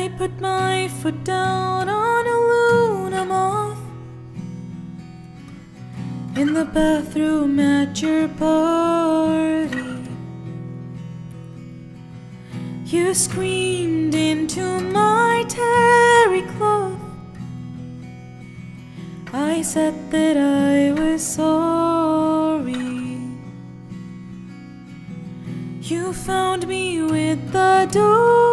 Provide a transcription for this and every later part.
I put my foot down on a Luna moth in the bathroom at your party. You screamed into my terry cloth. I said that I was sorry. You found me with the door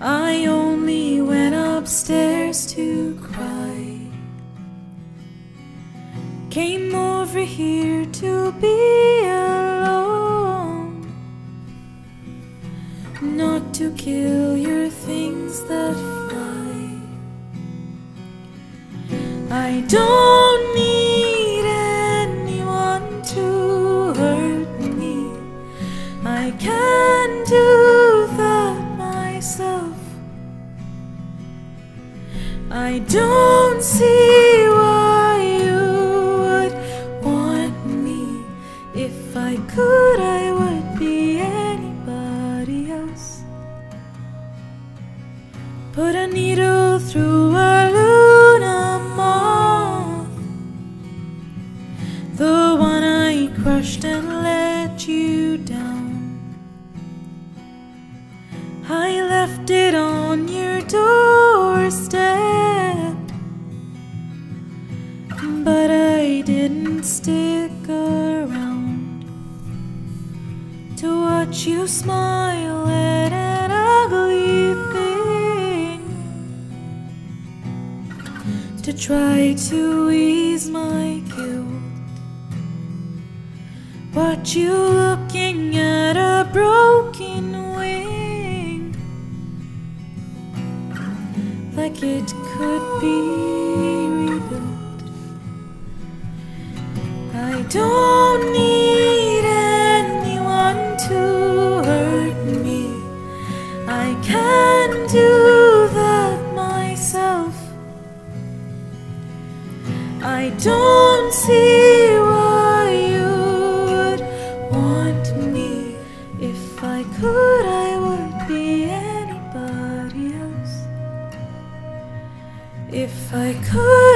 I only went upstairs to cry. Came over here to be alone. Not to kill your things that fly. I don't need anyone to hurt me. I can do I don't see why you would want me. If I could, I would be anybody else. Put a needle through a Luna moth, the one I crushed and let you down. I left it on but I didn't stick around to watch you smile at an ugly thing to try to ease my guilt. Watch you looking at a broken wing like it could be rebuilt. Don't need anyone to hurt me. I can do that myself. I don't see why you would want me. If I could, I would be anybody else. If I could,